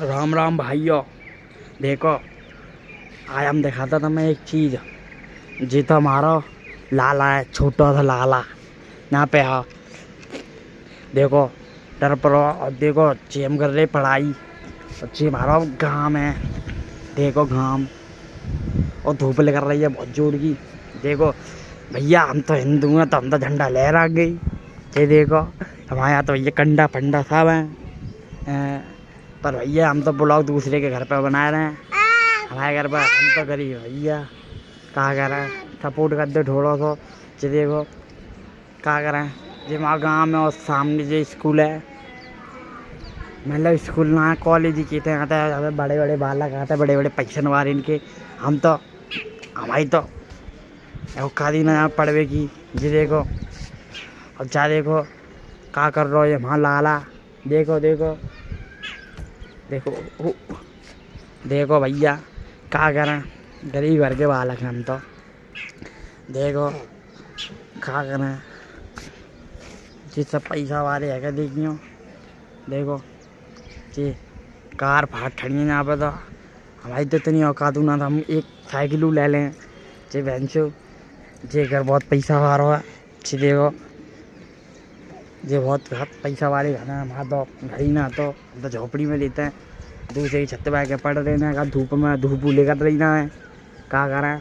राम राम भाइयों, देखो, आज हम दिखाता था मैं एक चीज़। जी तो हमारा लाला है, छोटा सा लाला। यहाँ पे हाँ देखो, डर पर और देखो, चेम कर रहे पढ़ाई। और ची हमारा गाँव है। देखो, घाम। और धूप लेकर रही है बहुत ज़ोर की। देखो, भैया, हम तो हिंदू हैं तो हम तो झंडा लहरा गई। ये देखो, हमारे यहाँ तो भैया कंडा फंडा सब हैं। पर भैया हम तो ब्लॉग दूसरे के घर पर बना रहे हैं। हमारे घर पर हम तो गरीब भैया। कहा कर? रहे हैं सपोर्ट कर दो थोड़ा सो। जे देखो कहा करें? जो वहाँ गाँव में और सामने जो स्कूल है मतलब स्कूल ना है कॉलेज ही कहते हैं आता है बड़े बड़े बालक आते हैं बड़े बड़े पैसन वाले इनके। हम तो हमारी तो औकाती ना पढ़वे की जी देखो और जा देखो का कर रहे हो ये वहाँ लाला? देखो देखो। देखो ओ, देखो भैया क्या करें? गरीब घर के बालक हम तो। देखो क्या करें? जी सब पैसा वाले है क्या देखियो? देखो जी कार फाट ठड़ी है यहाँ पे तो। हमारी तो इतनी औकात ना था हम एक साइकिल ले लें। जी बेंचो जी घर बहुत पैसा वाला है जी देखो। ये बहुत पैसा वाले घर हैं हमारा तो घर ही ना तो हम तो झोपड़ी में लेते हैं। दूसरे छत पे आके पड़ रहे हैं धूप में, धूप लेकर रही ना है। क्या करें?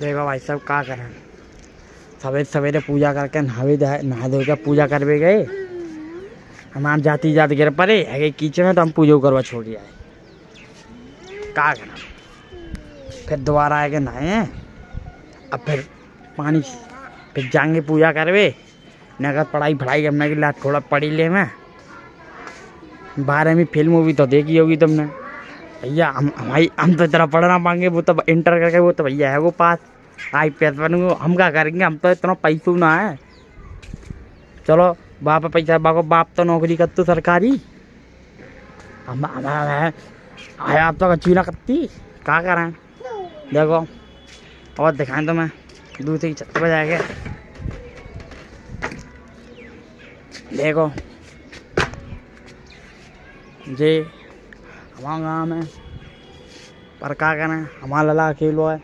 देखो भाई सब क्या करें? सवेरे सवेरे पूजा करके नहावे नहा धो के पूजा करवे गए। हमारे जाति जात गिर पड़े है कीचड़ में तो हम पूजा करवा छोड़ दिया है क्या करें? फिर दोबारा आए के नहाए अब फिर पानी, फिर जाएँगे पूजा करवे। नगर पढ़ाई पढ़ाई करने के लिए थोड़ा पढ़ी ले मैं। बारहवीं फ़िल्म मूवी तो देखी होगी तुमने। भैया, हम हमारी हम तो इतना पढ़ ना पाएँगे, वो तो इंटर करके वो तो भैया है वो पास। आई पी एस बनूँगे, हम क्या करेंगे? हम तो इतना पैसों ना है। चलो, बाप पैसा बाको बाप तो नौकरी कर तो सरकारी। हम आप तो अच्छी ना करती क्या करें? देखो, और दिखाएँ तो मैं दूसरी छत पर जाके। देखो। जी, हमारा गाँव में पर क्या करें हमारा लला अकेलो है।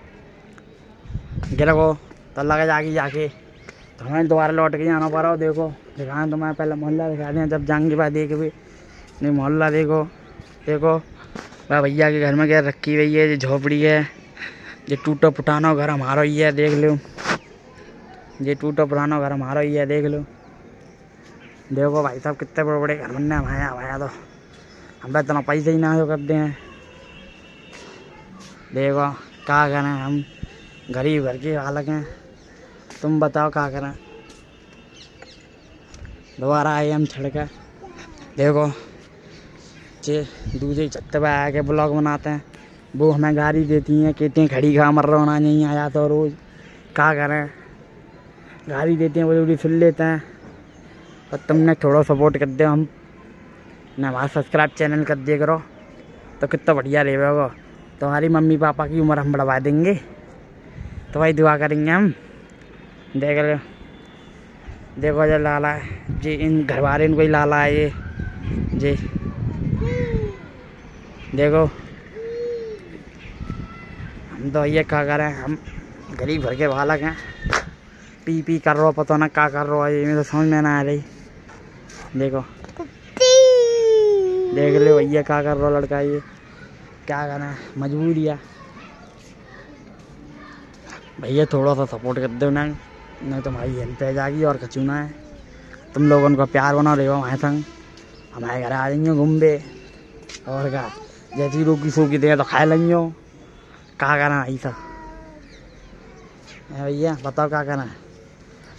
गिर को तो लगे जाके जाके। तो हमें दोबारा लौट के जाना पड़ा। हो देखो, दिखाएँ तो मैं पहले मोहल्ला दिखा दें जब जाएँगे बाद देख भी। नहीं, मोहल्ला देखो देखो। भाई भैया के घर में क्या रखी हुई है, ये झोपड़ी है। ये टूटा पुटाना घर हमारा ही है, देख लो। ये टूटा पुराना घर हमारा ही है, देख लो। देखो भाई साहब, कितने बड़े बड़े घर बनने हमारे भाया तो हम इतना पैसे ही ना हो करते हैं। देखो, क्या करें हम? गरीब घर के हालत हैं। तुम बताओ क्या करें? दोबारा आए हम छड़के देखो, जे दूसरी छत पर आ के ब्लॉग बनाते हैं। वो हमें गाड़ी देती हैं, कहते हैं खड़ी खा मर रोना नहीं आया तो रोज़। क्या करें? गाड़ी देती हैं, वो जल्दी सुन लेते हैं। और तुमने थोड़ा सपोर्ट कर दे हम। ने हमारा सब्सक्राइब चैनल कर दिया करो। तो कितना बढ़िया रहेगा तुम्हारी मम्मी पापा की उम्र हम बढ़वा देंगे। तो भाई दुआ करेंगे हम। देख लो। देखो जो लाला है। जी, इन घर वाले इनको ही लाला है ये। जी। देखो। हम तो ये क्या करें हम गरीब घर के बालक हैं। पी पी कर रहा पता ना क्या कर रहा है। ये तो समझ में ना आ रही। देखो। देख लो भैया क्या कर रहा लड़का ये। क्या करना मजबूरी है भैया थोड़ा सा सपोर्ट कर दो ना। नहीं तो हमारी हेल्प है जाएगी और कचूना है। तुम लोगों को प्यार बना रहे हो हमारे संग। हमारे घर आ जाएँगे घूमबे और क्या? जैसी रोकी सूखी दे तो खा लेंगे क्या करना ऐसा भैया बताओ क्या करना है?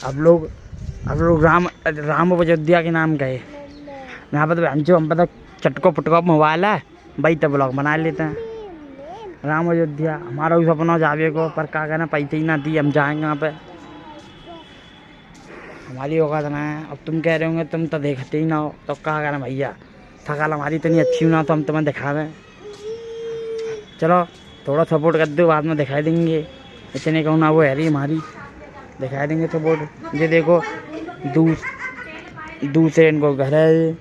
अब लोग अब लोग राम राम अयोध्या के नाम गए यहाँ पर तो हम जो हम पता चटको पुटको मोबाइल है। भाई तो ब्लॉग बना लेते हैं। राम अयोध्या, हमारा भी सपना जावे को, पर क्या कहना पैसे ही ना दी हम जाएँगे वहाँ पे। हमारी औकात ना है। अब तुम कह रहे होंगे, तुम तो देखते ही ना हो। तो क्या कहना भैया? थकाल हमारी इतनी अच्छी ना तो हम तुम्हें दिखा दें चलो, थोड़ा सपोर्ट कर दो, बाद में दिखाई देंगे। इतने कहूँ ना वो है रही हमारी। दिखाई देंगे सपोर्ट ये देखो दूस दूसरे इनको घर है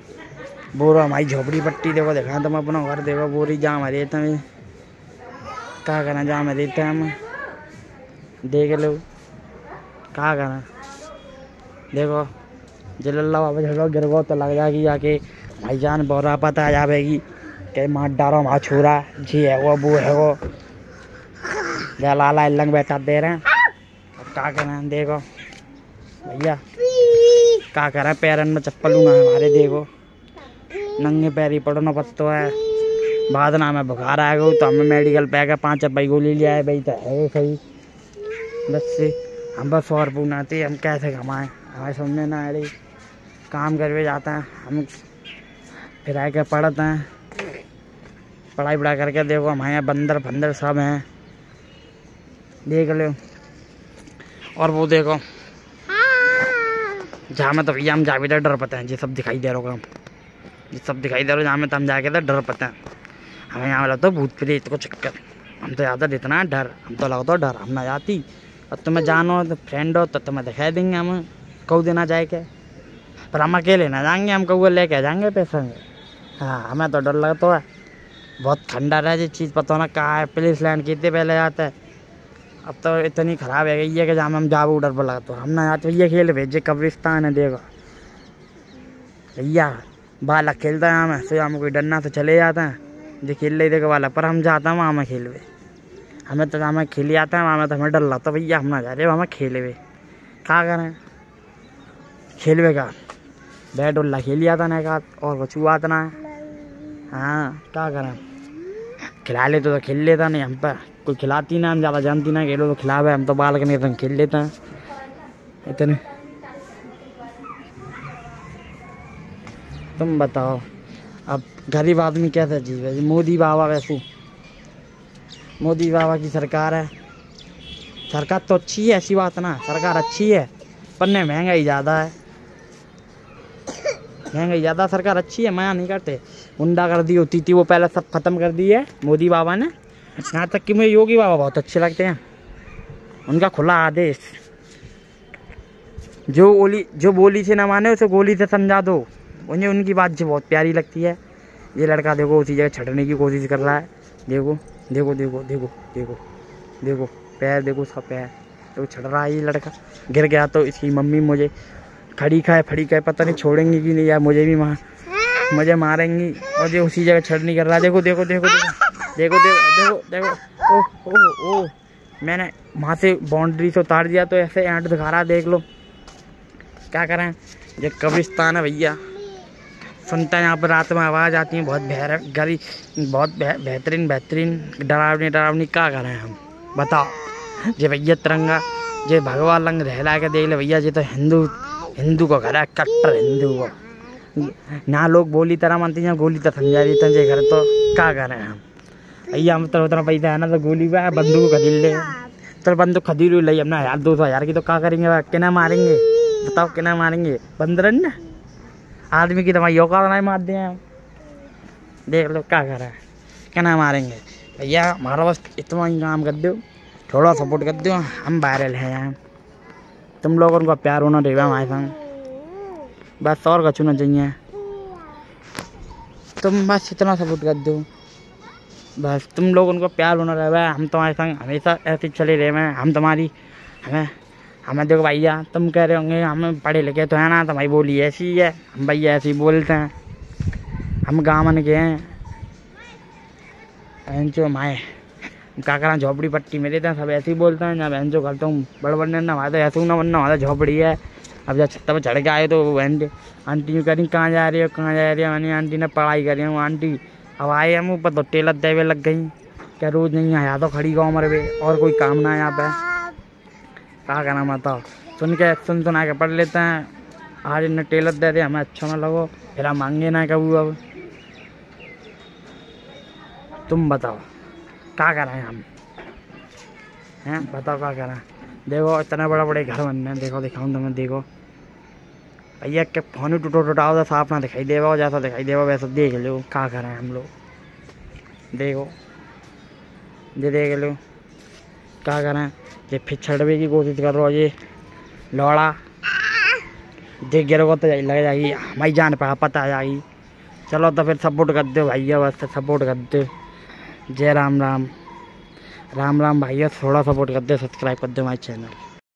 बोरो हमारी झोपड़ी पट्टी देखो देखा तुम अपना घर देखो बोरी जहाँ में रहते हैं क्या करना जहाँ में रहते हैं हम देख लो। क्या करना? देखो जल्ला बाबा झगड़ो गिर गो तो लग जाएगी जाके। भाई जान, बोरा पता आ जाएगी के मार डारो, माँ छोरा, जी है वो वो है वो। या लाला लंग बैठा दे रहे हैं। अब क्या करें देखो। भैया क्या करें पैरन में चप्पल लूँगा हमारे देखो। नंगे पैर ही पड़ो ना पत्तो है। बाद ना हमें बुखार आ गई तो हमें मेडिकल पे गए पाँच रुपये गोली लिया है भाई तो है सही। बस से हम बस और पूनाते हम कैसे कमाएँ? हमें समझ ना आ रही। काम करके जाते हैं, हम फिर आके पढ़ते हैं। पढ़ाई पढ़ाई करके देखो हमारे यहाँ बंदर फंदर सब हैं। देख लो। और वो देखो जहाँ में तो भैया, हम जा भी डर पता है। ये सब दिखाई दे रहा हम ये सब दिखाई दे रहा जहाँ में तो हम जाके तो डर पता है। हमें यहाँ लगता है भूत प्रेत को चक्कर। हम तो ज़्यादा इतना डर। हम तो लगता है डर, हम ना जाती। और तुम्हें जानो तो फ्रेंड हो तो तुम्हें दिखाई देंगे हम। कऊ देना जाए के पर हम अकेले ना जाएँगे, हम कौए लेके जाएँगे पैसे। हाँ हमें तो डर लगता है। बहुत ठंडा रहा ये चीज़ पता ना कहाँ है। पुलिस लाइन कितने पहले जाता है। अब तो इतनी ख़राब है ये कि जहाँ हम जाओ डर बोला तो हम ना जाते ये खेल भेजे, कब्रिस्तान है, देखो। भैया बालक खेलता है हमें से हमें कोई डरना से चले जाते हैं। जो खेल रही देखो वाला पर हम जाते हैं वहाँ में खेलवे। हमें तो हमें खेल आता है वहाँ में तो हमें डर लगता भैया, हम ना जा रहे हमें खेलवे। क्या करें? खेल खेलवे का। बैट उल्ला खेल जाता ना का और कुछ हुआ था ना हाँ क्या करें? खिला लेते तो खेल लेता नहीं, हम पर कोई खिलाती ना, हम ज़्यादा जानती ना खेलो तो खिलावे, हम तो बाल के नहीं खेल लेते हैं। इतने। तुम बताओ, अब गरीब आदमी कैसे जीवे मोदी बाबा वैसे। मोदी बाबा की सरकार है। सरकार तो अच्छी है, ऐसी बात ना, सरकार अच्छी है, पर नहीं, महँगाई ज़्यादा है। महँगाई ज़्यादा, सरकार अच्छी है, मना नहीं करते। गुंडा कर दी होती थी, वो पहले सब खत्म कर दी है, मोदी बाबा ने। यहाँ तक कि मुझे योगी बाबा बहुत अच्छे लगते हैं। उनका खुला आदेश। जो गोली जो बोली से ना माने, उसे गोली से समझा दो। मुझे उनकी बात जो बहुत प्यारी लगती है। ये लड़का देखो, उसी जगह छटने की कोशिश कर रहा है। देखो देखो देखो देखो देखो देखो, पैर देखो, उसका पैर। देखो छट रहा है ये लड़का। गिर गया तो इसकी मम्मी मुझे खड़ी खाए, फड़ी खाए, पता नहीं छोड़ेंगी कि नहीं यार मुझे भी मार मुझे मारेंगी। और ये उसी जगह छड़ नहीं कर रहा देखो देखो देखो देखो देखो देखो देखो ओ ओ ओ मैंने वहाँ से बाउंड्री से उतार दिया तो ऐसे एंट दिखा रहा देख लो। क्या करें ये कब्रिस्तान है भैया। सुनता है यहाँ पर रात में आवाज़ आती है, बहुत बेहर, गरी, बहुत बेहतरीन बेहतरीन। डरावनी डरावनी, क्या करें हम? बताओ। ये भैया तिरंगा, ये भगवान रंग रहला के देख ले भैया, ये तो हिंदू हिंदू को घर है, कट्टर हिंदू को। ना लोग बोली तरह मानते हैं, गोली तो समझा देते हैं घर तो क्या करें हम? भैया हम तो उतना पैसा है ना तो गोली बा, बंदूक खरीद ले। चल, बंदूक खरीद ली अपना यार, दो सौ हज़ार की तो क्या करेंगे किना मारेंगे? बताओ किना मारेंगे? बंदरन ना? आदमी की तो यो का मार दिए हम। देख लो क्या कर। रहा है किना मारेंगे? भैया हमारा बस, इतना ही काम कर दो। थोड़ा सपोर्ट कर दो। हम वायरल हैं यहाँ तुम लोगों को प्यार होना रहेगा हमारे संग बस और कछु ना चाहिए। तुम बस इतना सपोर्ट कर दो। बस तुम लोग उनको प्यार होना रहे हम तुम्हारे संग हमेशा ऐसे चले रहे हैं। हम तुम्हारी, हमें हमें देखो भैया, तुम कह रहे होंगे हम पढ़े लिखे तो है ना तो भाई बोली ऐसी ही हम भैया ऐसे बोलते हैं। हम गाँव के हैं। जो माए क्या करा झोपड़ी पट्टी में रहते हैं सब ऐसे ही बोलते हैं। जब बहन जो करता हूँ बड़ बड़ने ना हमारा तो ऐसे ना बनना हमारा झोपड़ी है। अब जब छत पर चढ़ के आए तो आंटी आंटी कह रही, कहाँ जा रही हो, कहाँ जा रही हो? मैंने आंटी ने पढ़ाई करी हूँ आंटी, अब आए हम ऊपर तो टेलर देवे लग गई। क्या रोज़ नहीं आया तो खड़ी गाँव मर और कोई काम ना यहाँ पे। क्या करना बताओ सुन के, सुन सुना के पढ़ लेते हैं। आज इन्हें टेलर दे दे, हमें अच्छा ना लगो, फिर हम मांगे ना कबू अब। तुम बताओ क्या करें हम? हैं? बताओ क्या करें देखो, इतना बड़ा बड़े घर बनने हैं, देखो, दिखाऊँ तुम्हें, देखो। भैया के फ़ोन ही टूटो टूटा तो साफ़ ना दिखाई देगा जैसा दिखाई देगा वैसा देख लो। क्या करें हम लोग? देखो। ये देख लो। क्या करें ये फिर छड़वे की कोशिश कर रहा हो, ये लौड़ा। देख, गिर तो लग जाएगी। हमारी जान पे पता आ जाएगी। चलो तो फिर सपोर्ट कर दो भैया, बस सपोर्ट कर दो। जय राम राम। राम राम भैया, थोड़ा सपोर्ट कर दो सब्सक्राइब कर दो हमारे चैनल